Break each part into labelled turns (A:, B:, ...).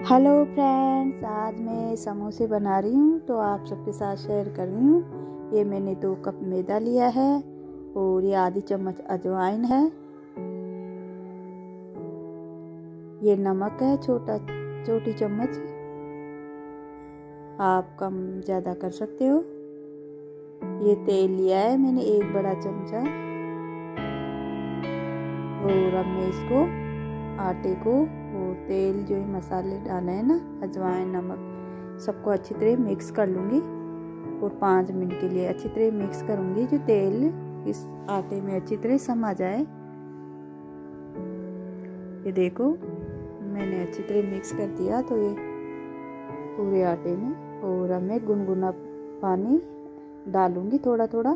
A: Hello friends, आज मैं समोसे बना रही हूँ तो आप सबके साथ शेयर कर रही हूँ। ये मैंने दो कप मैदा लिया है और ये आधी चम्मच अजवाइन है। ये नमक है, छोटा, छोटी चम्मच। आप कम ज़्यादा कर सकते हो। ये तेल लिया है मैंने, एक बड़ा चमचा। और अब मैं इसको आटे को और तेल जो है मसाले डाले हैं ना, अजवाइन, नमक, सबको अच्छी तरह मिक्स कर लूँगी। और पाँच मिनट के लिए अच्छी तरह मिक्स करूँगी जो तेल इस आटे में अच्छी तरह समा जाए। ये देखो, मैंने अच्छी तरह मिक्स कर दिया तो ये पूरे आटे में। और अब मैं गुनगुना पानी डालूँगी थोड़ा थोड़ा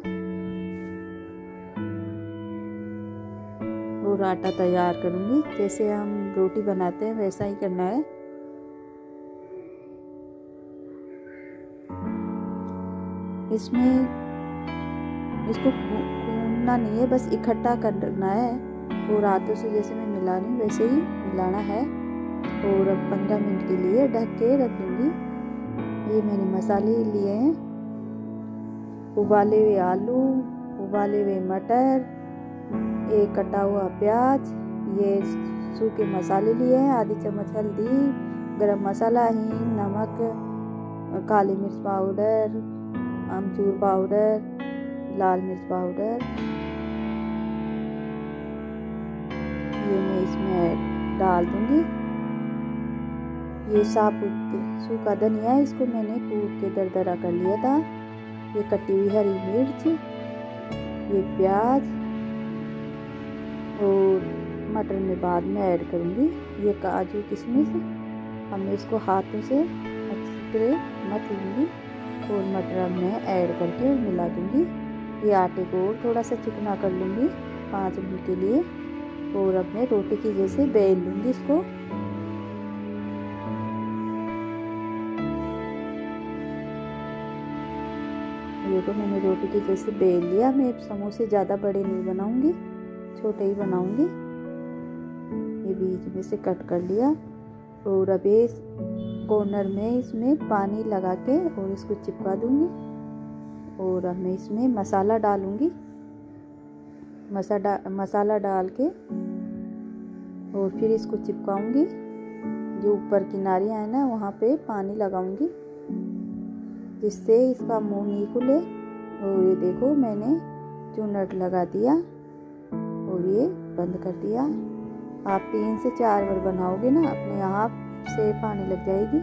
A: और आटा तैयार करूँगी। जैसे हम रोटी बनाते हैं, वैसा ही करना है। इसमें इसको भूनना नहीं है, बस इकट्ठा करना है। और हाथों से जैसे मैं मिला रही हूँ, वैसे ही मिलाना है। और अब पंद्रह मिनट के लिए ढक के रख दूँगी ये मैंने मसाले लिए हैं। उबाले हुए आलू, उबाले हुए मटर एक कटा हुआ प्याज, ये सूखे मसाले लिए हैं, आधी चम्मच हल्दी, गरम मसाला, हींग, नमक, काली मिर्च पाउडर, अमचूर पाउडर, लाल मिर्च पाउडर। ये मैं इसमें डाल दूँगी। ये साबुत सूखा धनिया इसको मैंने कूट के दरदरा कर लिया था। ये कटी हुई हरी मिर्च, ये प्याज और मटर में बाद में ऐड करूँगी। ये काजू किशमिश। हमें इसको हाथों से अच्छी तरह मत लूँगी और मटर में ऐड करके मिला दूँगी। ये आटे को थोड़ा सा चिकना कर लूँगी पाँच मिनट के लिए और अब मैं रोटी की जैसे बेल लूँगी इसको। ये तो मैंने रोटी की जैसे बेल लिया। मैं समोसे ज़्यादा बड़े नहीं बनाऊँगी। छोटे ही बनाऊँगी। ये बीच में से कट कर लिया। और अब इस कॉर्नर में इसमें पानी लगा के और इसको चिपका दूँगी। और अब मैं इसमें मसाला डालूँगी। मसाला मसाला डाल के और फिर इसको चिपकाऊँगी। जो ऊपर किनारियाँ हैं ना, वहाँ पे पानी लगाऊँगी। जिससे इसका मुँह नहीं खुले। और ये देखो, मैंने चूनट लगा दिया। और ये बंद कर दिया। आप तीन से चार बार बनाओगे ना, अपने आप से पानी लग जाएगी।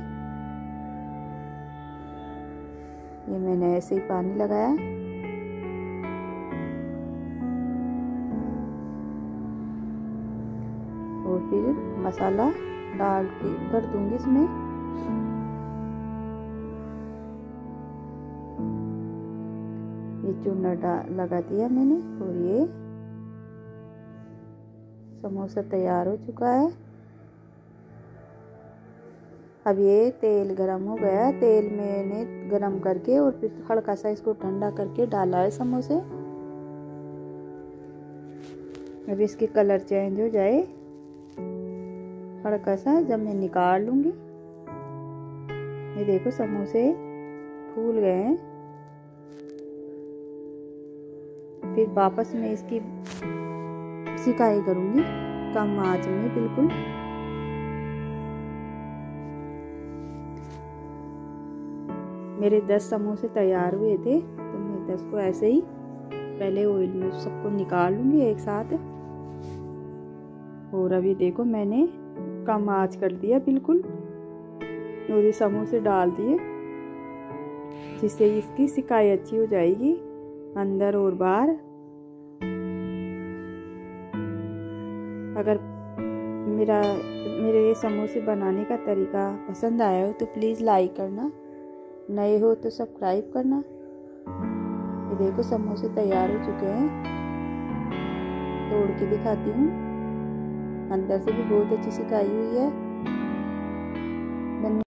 A: ये मैंने ऐसे ही पानी लगाया। और फिर मसाला डाल के भर दूँगी इसमें। ये चूना लगा दिया मैंने, और ये समोसा तैयार हो चुका है। अब ये तेल गरम हो गया तेल मैंने गरम करके और फिर हल्का सा इसको ठंडा करके डाला है समोसे। अब इसकी कलर चेंज हो जाए। हल्का सा जब मैं निकाल लूँगी। ये देखो समोसे फूल गए हैं। फिर वापस मैं इसकी सिकाई करूँगी। कम आँच में, बिल्कुल। मेरे दस समोसे तैयार हुए थे तो मैं दस को ऐसे ही पहले ऑयल में सबको निकाल लूँगी एक साथ। और अभी देखो, मैंने कम आँच कर दिया, बिल्कुल। और ये समोसे डाल दिए, जिससे इसकी सिकाई अच्छी हो जाएगी, अंदर और बाहर। अगर मेरा, मेरे ये समोसे बनाने का तरीका पसंद आया हो तो प्लीज़ लाइक करना। नए हो तो सब्सक्राइब करना। ये देखो समोसे तैयार हो चुके हैं। तोड़ के दिखाती हूँ। अंदर से भी बहुत अच्छी सिकाई हुई है।